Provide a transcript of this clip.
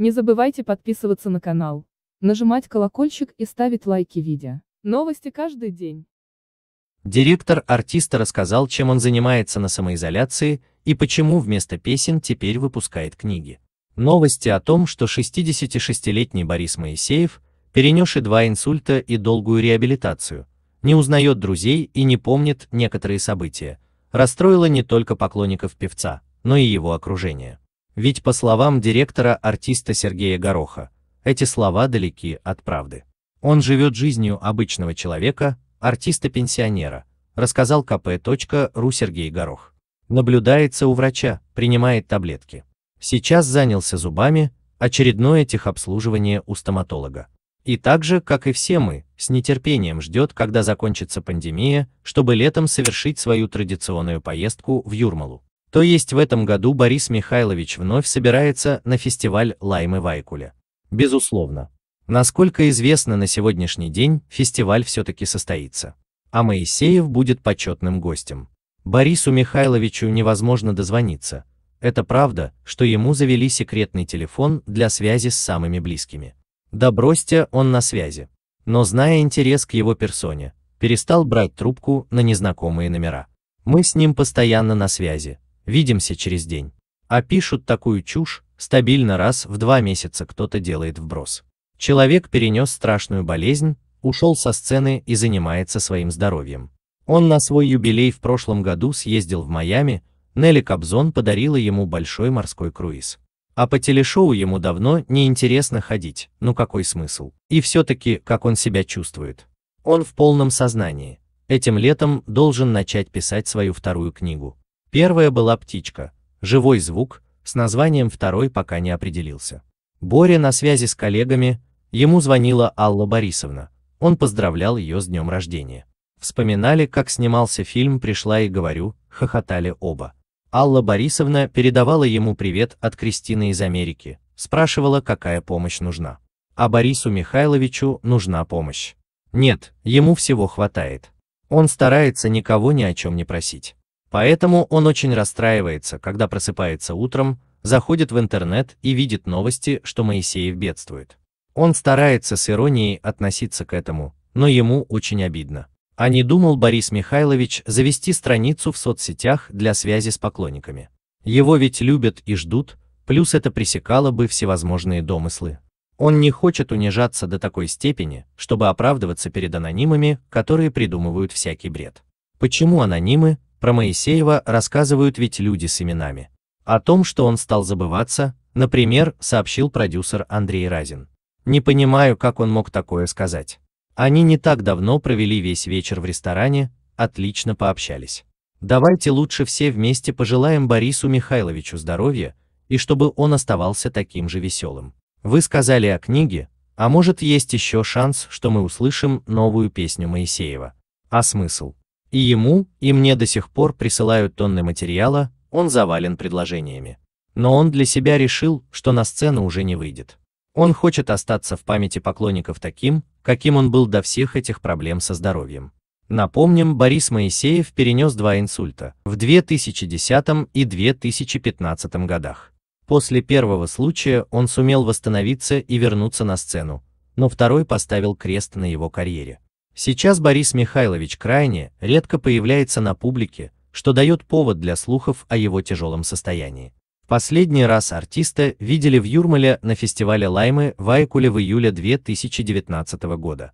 Не забывайте подписываться на канал, нажимать колокольчик и ставить лайки видео. Новости каждый день. Директор артиста рассказал, чем он занимается на самоизоляции и почему вместо песен теперь выпускает книги. Новости о том, что 66-летний Борис Моисеев, перенесший два инсульта и долгую реабилитацию, не узнает друзей и не помнит некоторые события, расстроило не только поклонников певца, но и его окружение. Ведь по словам директора артиста Сергея Гороха, эти слова далеки от правды. Он живет жизнью обычного человека, артиста-пенсионера, рассказал kp.ru Сергей Горох. Наблюдается у врача, принимает таблетки. Сейчас занялся зубами, очередное техобслуживание у стоматолога. И так же, как и все мы, с нетерпением ждет, когда закончится пандемия, чтобы летом совершить свою традиционную поездку в Юрмалу. То есть в этом году Борис Михайлович вновь собирается на фестиваль Лаймы Вайкуля. Безусловно. Насколько известно на сегодняшний день, фестиваль все-таки состоится. А Моисеев будет почетным гостем. Борису Михайловичу невозможно дозвониться. Это правда, что ему завели секретный телефон для связи с самыми близкими. Да бросьте, он на связи. Но зная интерес к его персоне, перестал брать трубку на незнакомые номера. Мы с ним постоянно на связи, видимся через день. А пишут такую чушь, стабильно раз в два месяца кто-то делает вброс. Человек перенес страшную болезнь, ушел со сцены и занимается своим здоровьем. Он на свой юбилей в прошлом году съездил в Майами, Нелли Кобзон подарила ему большой морской круиз. А по телешоу ему давно не интересно ходить, ну какой смысл? И все-таки, как он себя чувствует? Он в полном сознании. Этим летом должен начать писать свою вторую книгу. Первая была «Птичка», живой звук, с названием второй пока не определился. Боря на связи с коллегами, Ему звонила Алла Борисовна. Он поздравлял ее с днем рождения. Вспоминали, как снимался фильм «Пришла и говорю», хохотали оба. Алла Борисовна передавала ему привет от Кристины из Америки, спрашивала, какая помощь нужна. А Борису Михайловичу нужна помощь. Нет, ему всего хватает. Он старается никого ни о чем не просить. Поэтому он очень расстраивается, когда просыпается утром, заходит в интернет и видит новости, что Моисеев бедствует. Он старается с иронией относиться к этому, но ему очень обидно. А не думал Борис Михайлович завести страницу в соцсетях для связи с поклонниками. Его ведь любят и ждут, плюс это пресекало бы всевозможные домыслы. Он не хочет унижаться до такой степени, чтобы оправдываться перед анонимами, которые придумывают всякий бред. Почему анонимы? Про Моисеева рассказывают ведь люди с именами. О том, что он стал забываться, например, сообщил продюсер Андрей Разин. Не понимаю, как он мог такое сказать. Они не так давно провели весь вечер в ресторане, отлично пообщались. Давайте лучше все вместе пожелаем Борису Михайловичу здоровья, и чтобы он оставался таким же веселым. Вы сказали о книге, а может есть еще шанс, что мы услышим новую песню Моисеева. А смысл? И ему, и мне до сих пор присылают тонны материала, он завален предложениями. Но он для себя решил, что на сцену уже не выйдет. Он хочет остаться в памяти поклонников таким, каким он был до всех этих проблем со здоровьем. Напомним, Борис Моисеев перенес два инсульта в 2010 и 2015 годах. После первого случая он сумел восстановиться и вернуться на сцену, но второй поставил крест на его карьере. Сейчас Борис Михайлович крайне редко появляется на публике, что дает повод для слухов о его тяжелом состоянии. Последний раз артиста видели в Юрмале на фестивале Лаймы в Айкуле в июле 2019 года.